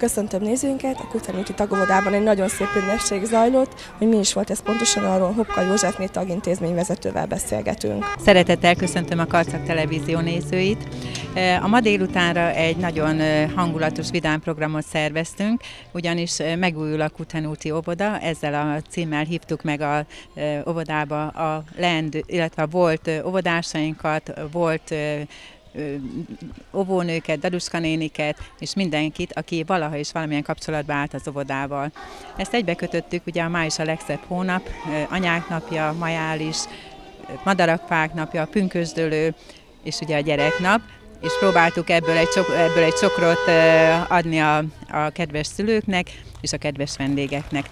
Köszöntöm nézőinket, a Kutanúti tagovodában egy nagyon szép ünnepség zajlott, hogy mi is volt ez pontosan arról Hopka Józsefné tagintézmény vezetővel beszélgetünk. Szeretettel köszöntöm a Karcak Televízió nézőit. A ma délutánra egy nagyon hangulatos vidám programot szerveztünk, ugyanis megújul a Kutanúti óvoda, ezzel a címmel hívtuk meg a óvodába a leendő, illetve volt óvodásainkat, volt óvónőket, daduskanéniket, és mindenkit, aki valaha is valamilyen kapcsolatba állt az óvodával. Ezt egybekötöttük, ugye a máj is a legszebb hónap, anyák napja, majális, madarakfák napja, pünkösdölő, és ugye a gyereknap, és próbáltuk ebből egy, csok, ebből egy csokrot adni a, a kedves szülőknek és a kedves vendégeknek.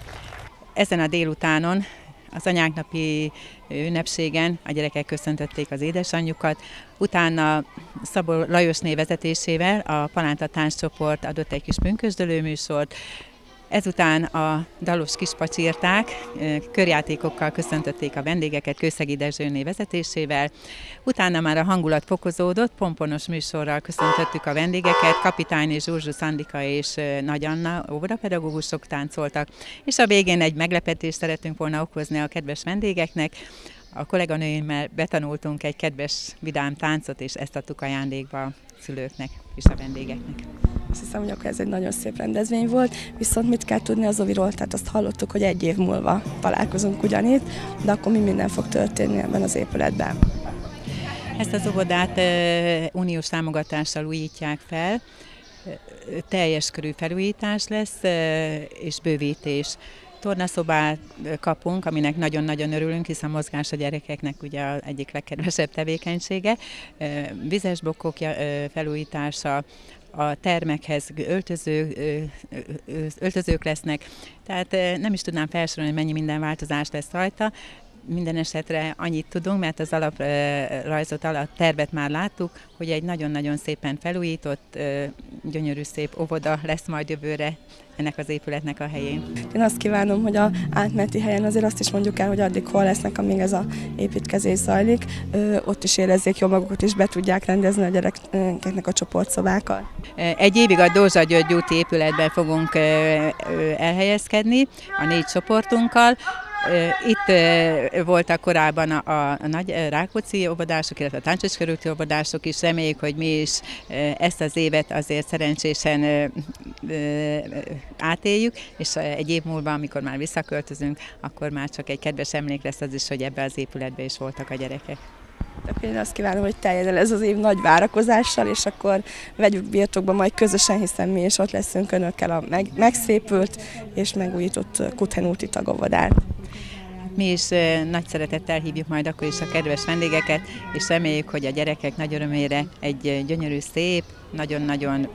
Ezen a délutánon az anyáknapi ünnepségen a gyerekek köszöntötték az édesanyjukat, utána Szabó Lajos vezetésével a Palánta tánccsoport adott egy kis pünkösdölő műsort, Ezután a dalos kispacsírták körjátékokkal köszöntötték a vendégeket Kőszegi Dezsőné vezetésével. Utána már a hangulat fokozódott, pomponos műsorral köszöntöttük a vendégeket, Kapitány és Zsurzsu Szandika és Nagy Anna óvodapedagógusok táncoltak, és a végén egy meglepetést szeretünk volna okozni a kedves vendégeknek. A kolléganőimmel betanultunk egy kedves vidám táncot, és ezt adtuk ajándékba a szülőknek és a vendégeknek. Azt hiszem, hogy akkor ez egy nagyon szép rendezvény volt, viszont mit kell tudni az Oviról, tehát azt hallottuk, hogy egy év múlva találkozunk ugyanitt, de akkor mi minden fog történni ebben az épületben? Ezt az óvodát uniós támogatással újítják fel, teljes körű felújítás lesz és bővítés tornaszobát kapunk, aminek nagyon-nagyon örülünk, hiszen mozgás a gyerekeknek ugye egyik legkedvesebb tevékenysége. Vizes bokkok felújítása, a termekhez öltöző, öltözők lesznek, tehát nem is tudnám felsorolni, mennyi minden változás lesz rajta. Minden esetre annyit tudunk, mert az alaprajzot alatt tervet már láttuk, hogy egy nagyon-nagyon szépen felújított, gyönyörű szép óvoda lesz majd jövőre ennek az épületnek a helyén. Én azt kívánom, hogy a átmeneti helyen azért azt is mondjuk el, hogy addig hol lesznek, amíg ez a építkezés zajlik, ott is érezzék jól magukat, és be tudják rendezni a gyerekeknek a csoportszobákat. Egy évig a Dózsa György úti épületben fogunk elhelyezkedni a négy csoportunkkal, itt voltak korábban a, nagy Rákóczi óvodások, illetve a Táncsos körülti óvodások is. Reméljük, hogy mi is ezt az évet azért szerencsésen átéljük, és egy év múlva, amikor már visszaköltözünk, akkor már csak egy kedves emlék lesz az is, hogy ebbe az épületbe is voltak a gyerekek. Én azt kívánom, hogy teljen ez az év nagy várakozással, és akkor vegyük birtokba majd közösen, hiszen mi is ott leszünk önökkel a meg, megszépült és megújított Kuthenúti tagovodát. Mi is nagy szeretettel hívjuk majd akkor is a kedves vendégeket, és reméljük, hogy a gyerekek nagy örömére egy gyönyörű, szép, nagyon-nagyon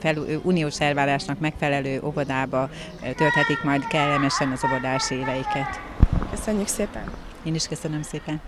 uniós elvárásnak megfelelő óvodába tölthetik majd kellemesen az óvodás éveiket. Köszönjük szépen! Én is köszönöm szépen!